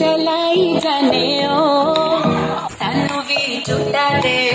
ਚਲਾਈ ਜਾਣੇ ਓ ਸਾਨੂੰ ਵੀ ਝੂਟਾ ਦੇ